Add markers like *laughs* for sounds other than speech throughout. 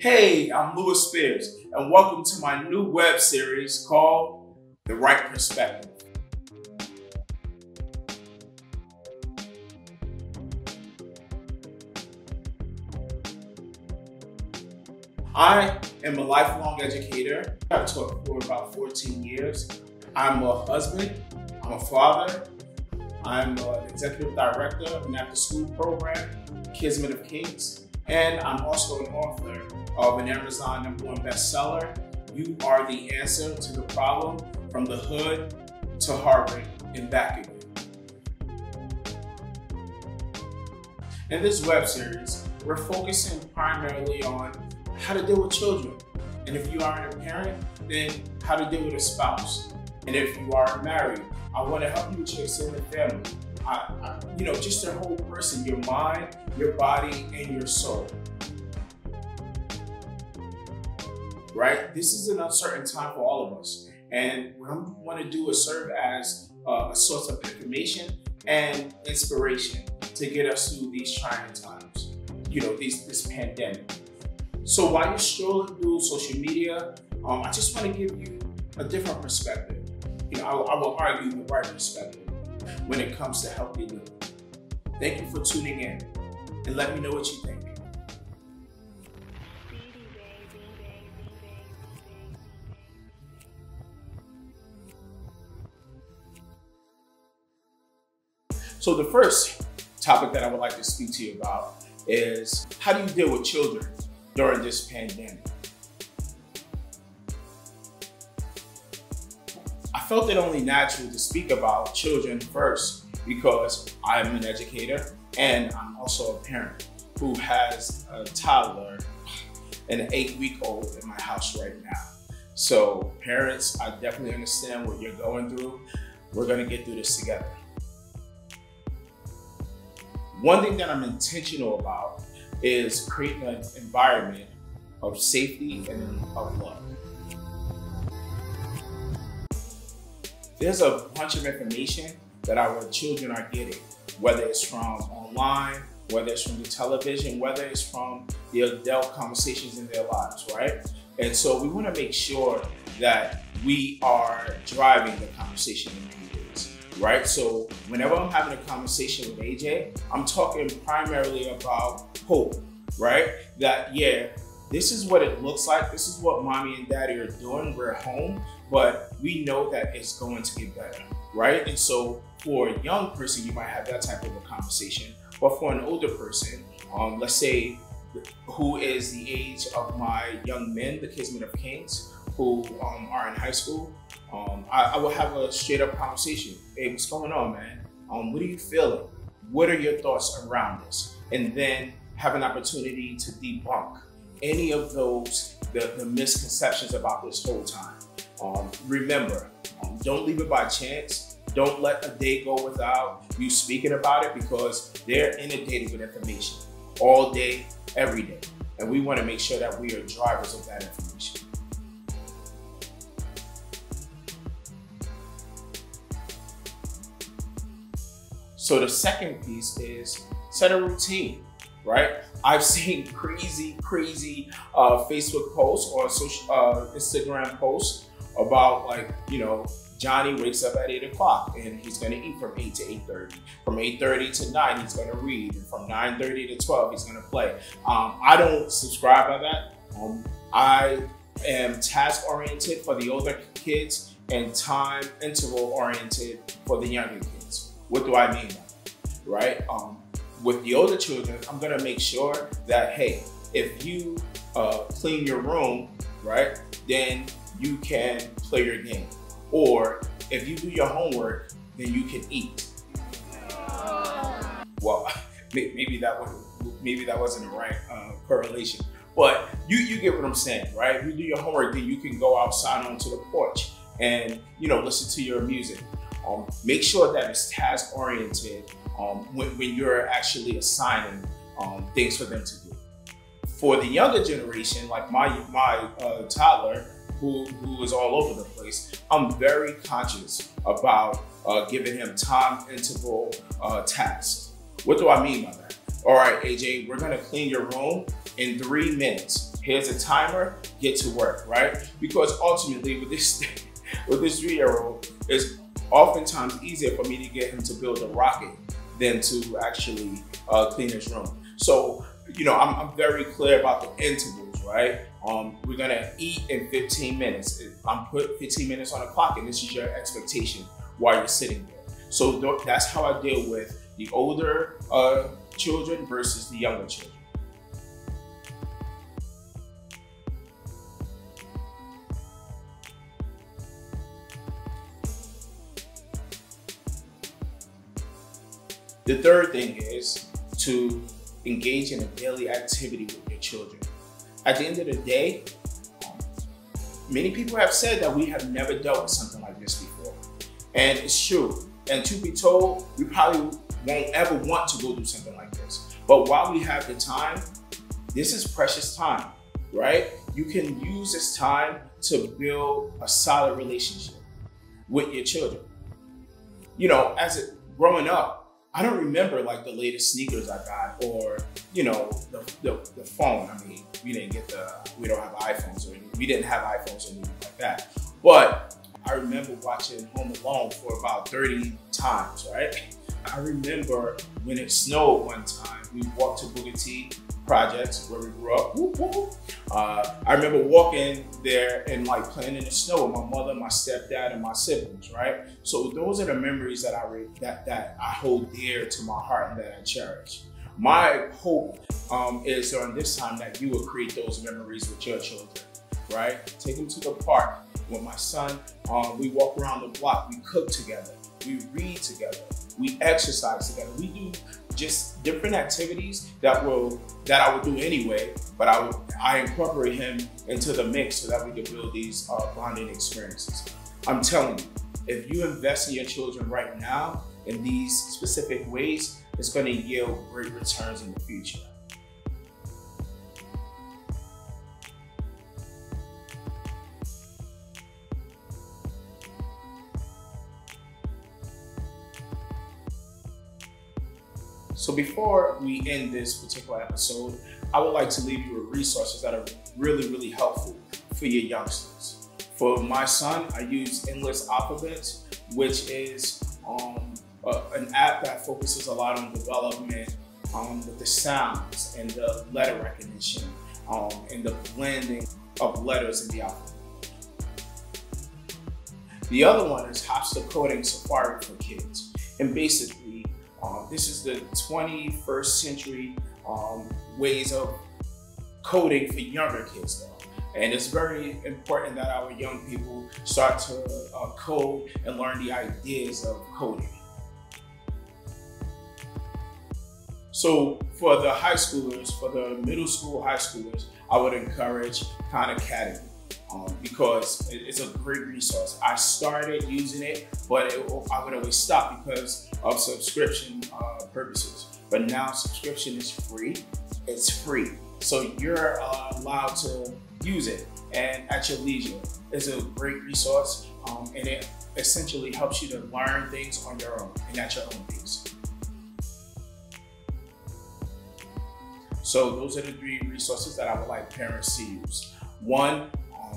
Hey, I'm Lewis Spears, and welcome to my new web series called The Right Perspective. I am a lifelong educator. I've taught for about 14 years. I'm a husband, I'm a father, I'm an executive director of an after school program, Kismet of Kings, and I'm also an author of an Amazon number one bestseller, You Are the Answer to the Problem from the Hood to Harvard and Back Again. In this web series, we're focusing primarily on how to deal with children. And if you aren't a parent, then how to deal with a spouse. And if you are married, I want to help you with your family. I, I, you know, just your whole person, your mind, your body, and your soul. Right? This is an uncertain time for all of us. And what I want to do is serve as uh, a source of information and inspiration to get us through these trying times. You know, these, this pandemic. So while you're strolling through social media, um, I just want to give you a different perspective. You know, I, I will argue the right perspective when it comes to healthy living. Thank you for tuning in and let me know what you think. So the first topic that I would like to speak to you about is how do you deal with children during this pandemic? Felt it only natural to speak about children first because I'm an educator and I'm also a parent who has a toddler an eight week old in my house right now. So parents, I definitely understand what you're going through. We're gonna get through this together. One thing that I'm intentional about is creating an environment of safety and of love. There's a bunch of information that our children are getting, whether it's from online, whether it's from the television, whether it's from the adult conversations in their lives, right? And so we want to make sure that we are driving the conversation in many ways. right? So whenever I'm having a conversation with AJ, I'm talking primarily about hope, right? That, yeah, this is what it looks like. This is what mommy and daddy are doing. We're home, but we know that it's going to get better, right? And so for a young person, you might have that type of a conversation. But for an older person, um, let's say who is the age of my young men, the Kismet of Kings, who um, are in high school, um, I, I, will have a straight up conversation. Hey, what's going on, man? Um, what are you feeling? What are your thoughts around this? And then have an opportunity to debunk any of those the, the misconceptions about this whole time. Um, remember, don't leave it by chance. Don't let a day go without you speaking about it because they're inundated with information all day, every day. And we want to make sure that we are drivers of that information. So the second piece is set a routine, right? I've seen *laughs* crazy, crazy uh, Facebook posts or social uh, Instagram posts about like, you know, Johnny wakes up at eight o'clock and he's gonna eat from eight to 8.30. From 8.30 to nine, he's gonna read. And from 9.30 to 12, he's gonna play. Um, I don't subscribe by that. Um, I am task oriented for the older kids and time interval oriented for the younger kids. What do I mean? Right? Um, with the older children, I'm gonna make sure that, hey, if you uh, clean your room, right, then you can play your game. Or if you do your homework, then you can eat. Well, *laughs* maybe that was maybe that wasn't the right uh, correlation, but you you get what I'm saying, right? If you do your homework, then you can go outside onto the porch and you know listen to your music. Um, make sure that it's task oriented um, when, when, you're actually assigning um, things for them to do. For the younger generation, like my my uh, toddler, who, who is all over the place, I'm very conscious about uh, giving him time interval uh, tasks. What do I mean by that? All right, AJ, we're gonna clean your room in three minutes. Here's a timer, get to work, right? Because ultimately with this *laughs* with this three-year-old, it's oftentimes easier for me to get him to build a rocket than to actually uh, clean his room. So, you know, I'm, I'm, very clear about the intervals, right? Um, we're gonna eat in 15 minutes. I'm put 15 minutes on the clock, and this is your expectation while you're sitting there. So that's how I deal with the older uh, children versus the younger children. The third thing is to engage in a daily activity with your children. At the end of the day, many people have said that we have never dealt with something like this before. And it's true. And to be told, we probably won't ever want to go do something like this. But while we have the time, this is precious time, right? You can use this time to build a solid relationship with your children. You know, as it growing up, I don't remember like the latest sneakers I got or, you know, the, the, the, phone. I mean, we didn't get the, we don't have iPhones or we didn't have iPhones or anything like that. But I remember watching Home Alone for about 30 times, right? I remember when it snowed one time, we walked to Booker T projects where we grew up. Whoop, whoop. Uh, I remember walking there and like playing in the snow with my mother, my stepdad, and my siblings. Right. So those are the memories that I that that I hold dear to my heart and that I cherish. My hope um, is during this time that you will create those memories with your children. Right. Take them to the park with my son. Um, we walk around the block. We cook together. We read together. We exercise together. We do just different activities that will that I would do anyway, but I would I incorporate him into the mix so that we can build these uh, bonding experiences. I'm telling you, if you invest in your children right now in these specific ways, it's going to yield great returns in the future. So before we end this particular episode, I would like to leave you with resources that are really, really helpful for your youngsters. For my son, I use Endless Alphabets, which is um, an app that focuses a lot on development um, with the sounds and the letter recognition um, and the blending of letters in the alphabet. The other one is Hopster Coding Safari for Kids. And basically, um, this is the 21st century um, ways of coding for younger kids though. And it's very important that our young people start to uh, code and learn the ideas of coding. So for the high schoolers, for the middle school high schoolers, I would encourage Khan Academy um, because it's a great resource. I started using it, but it, I would always stop because of subscription uh, purposes. But now subscription is free. It's free. So you're uh, allowed to use it and at your leisure. It's a great resource um, and it essentially helps you to learn things on your own and at your own pace. So those are the three resources that I would like parents to use. One,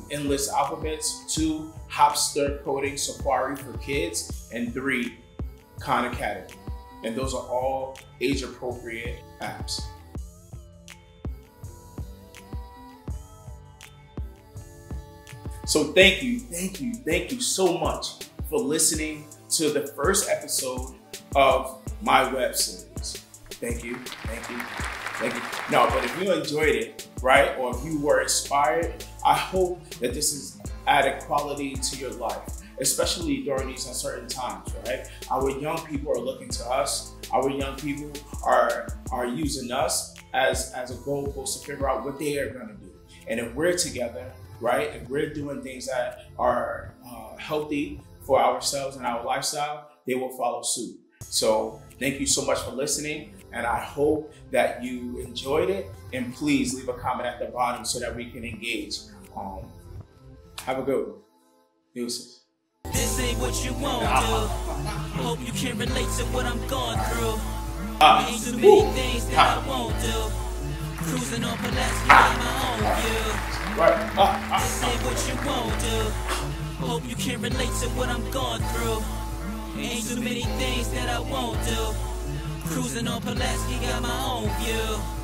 um, endless alphabets. Two, Hopster coding Safari for kids. And three, Khan Academy. And those are all age appropriate apps. So thank you, thank you, thank you so much for listening to the first episode of my web series. Thank you, thank you, thank you. No, but if you enjoyed it, right, or if you were inspired, I hope that this has added quality to your life, especially during these uncertain times, right? Our young people are looking to us. Our young people are are using us as as a goalpost to figure out what they are going to do. And if we're together, right, if we're doing things that are uh, healthy for ourselves and our lifestyle, they will follow suit. So thank you so much for listening. And I hope that you enjoyed it. And please leave a comment at the bottom so that we can engage. Um, have a good one. Deuces. This ain't what you want, do. Hope you can relate to what I'm going through. Uh, ain't too many things that I won't do. Cruising on Pulaski, my own view. Right. Ah, ah. Say what you won't do. Hope you can relate to what I'm going through. Ain't too many things that I won't do. Cruising on Pulaski, got my own view.